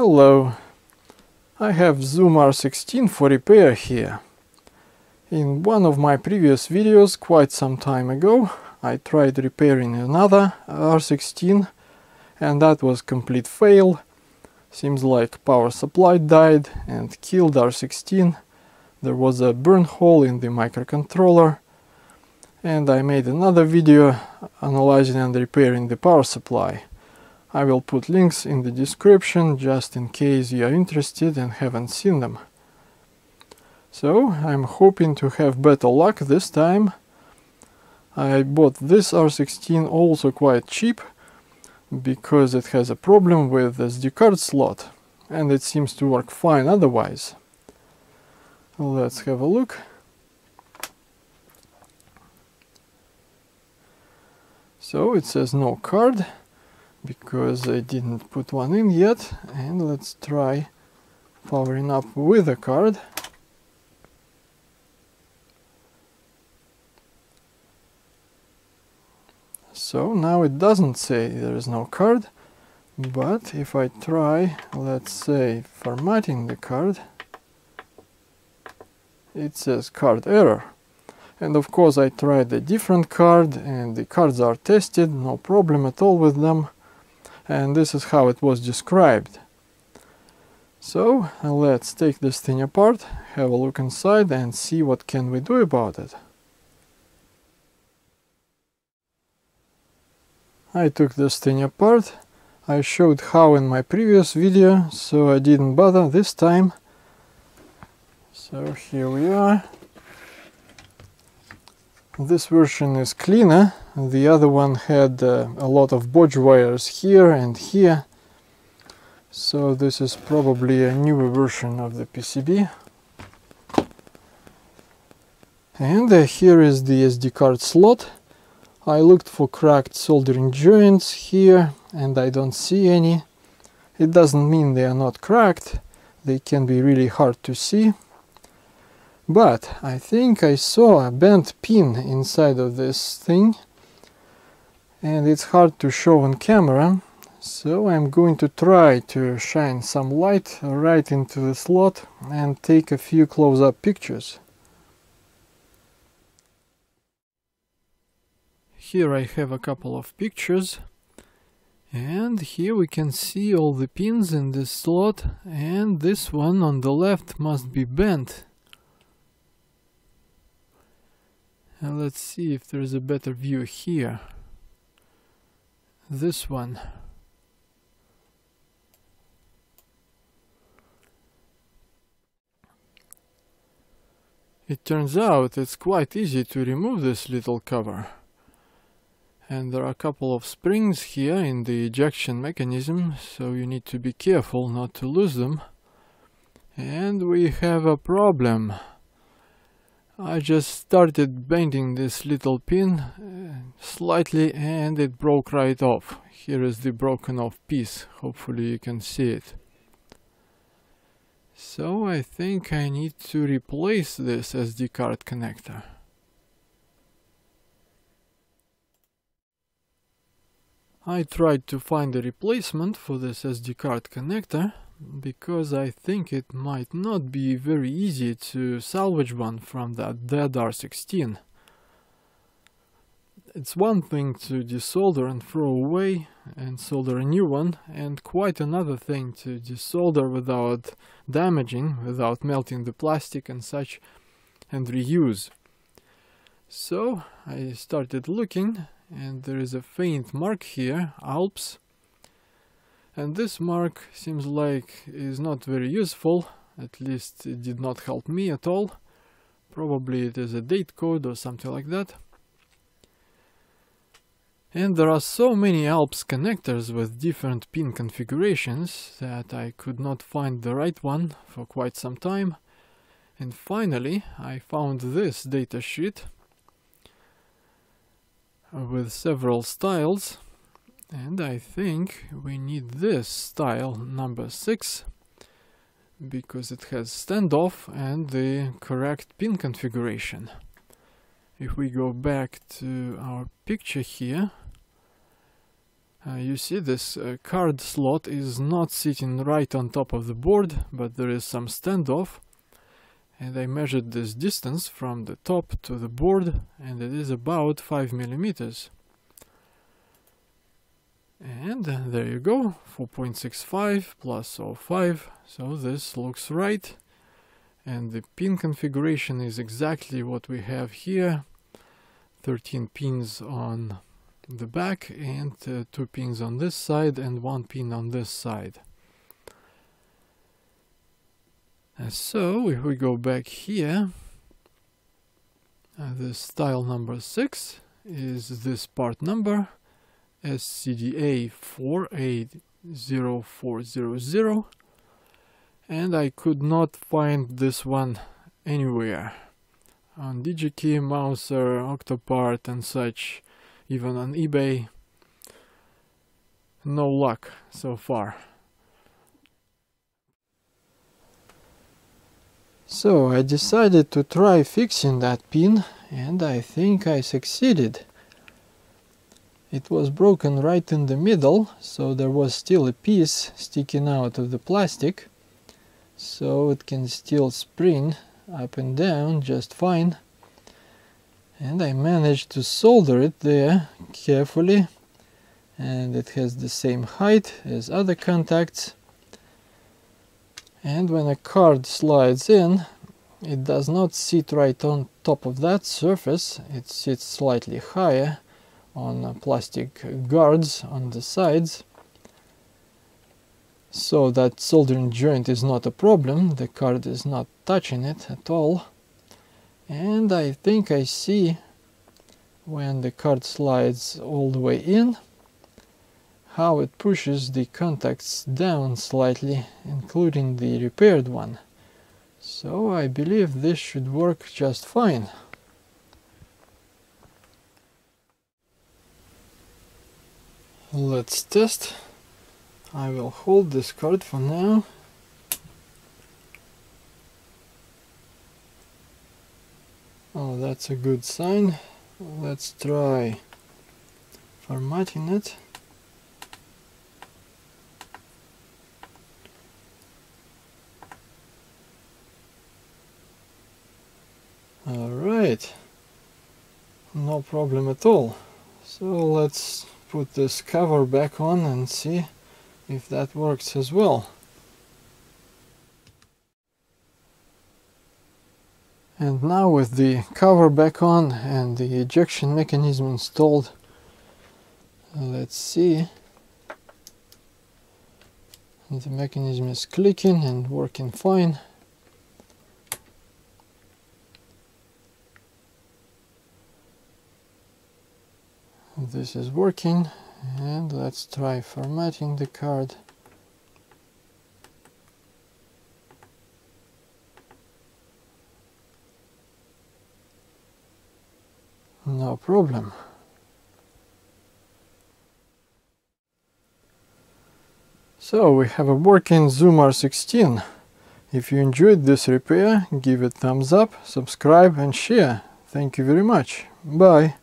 Hello, I have Zoom R16 for repair here. In one of my previous videos, quite some time ago, I tried repairing another R16 and that was complete fail. Seems like power supply died and killed R16. There was a burn hole in the microcontroller and I made another video analyzing and repairing the power supply. I will put links in the description just in case you are interested and haven't seen them. So I'm hoping to have better luck this time. I bought this R16 also quite cheap because it has a problem with the SD card slot and it seems to work fine otherwise. Let's have a look. So it says no card because I didn't put one in yet. And let's try powering up with a card. So now it doesn't say there is no card but if I try let's say formatting the card it says card error. And of course I tried a different card and the cards are tested no problem at all with them and this is how it was described. So let's take this thing apart, have a look inside and see what can we do about it. I took this thing apart, I showed how in my previous video, so I didn't bother this time. So here we are. This version is cleaner, the other one had uh, a lot of bodge wires here and here. So this is probably a newer version of the PCB. And uh, here is the SD card slot. I looked for cracked soldering joints here and I don't see any. It doesn't mean they are not cracked, they can be really hard to see. But I think I saw a bent pin inside of this thing and it's hard to show on camera so I'm going to try to shine some light right into the slot and take a few close-up pictures. Here I have a couple of pictures and here we can see all the pins in this slot and this one on the left must be bent And let's see if there's a better view here. This one. It turns out it's quite easy to remove this little cover. And there are a couple of springs here in the ejection mechanism, so you need to be careful not to lose them. And we have a problem. I just started bending this little pin uh, slightly and it broke right off. Here is the broken off piece, hopefully you can see it. So I think I need to replace this SD card connector. I tried to find a replacement for this SD card connector because I think it might not be very easy to salvage one from that dead R16. It's one thing to desolder and throw away and solder a new one, and quite another thing to desolder without damaging, without melting the plastic and such, and reuse. So I started looking, and there is a faint mark here, Alps, and this mark seems like is not very useful, at least it did not help me at all. Probably it is a date code or something like that. And there are so many Alps connectors with different pin configurations that I could not find the right one for quite some time. And finally I found this datasheet with several styles and I think we need this style number 6 because it has standoff and the correct pin configuration. If we go back to our picture here, Uh, you see this uh, card slot is not sitting right on top of the board, but there is some standoff. And I measured this distance from the top to the board and it is about 5 millimeters. And there you go, 4.65 plus 05, so this looks right. And the pin configuration is exactly what we have here. 13 pins on the back and uh, two pins on this side and one pin on this side. And so if we go back here, uh, the style number 6 is this part number SCDA 480400 and I could not find this one anywhere. On DigiKey, Mouser, Octopart and such even on eBay no luck so far. So I decided to try fixing that pin and I think I succeeded it was broken right in the middle, so there was still a piece sticking out of the plastic, so it can still spring up and down just fine. And I managed to solder it there carefully, and it has the same height as other contacts. And when a card slides in, it does not sit right on top of that surface, it sits slightly higher on uh, plastic guards on the sides so that soldering joint is not a problem the card is not touching it at all. And I think I see when the card slides all the way in how it pushes the contacts down slightly including the repaired one. So I believe this should work just fine Let's test. I will hold this card for now. Oh, that's a good sign. Let's try formatting it. Alright, no problem at all. So let's put this cover back on and see if that works as well. And now with the cover back on and the ejection mechanism installed, let's see. The mechanism is clicking and working fine. Oh, this is working. And let's try formatting the card. No problem. So we have a working Zoom R16 if you enjoyed this repair give it thumbs up subscribe and share. Thank you very much. Bye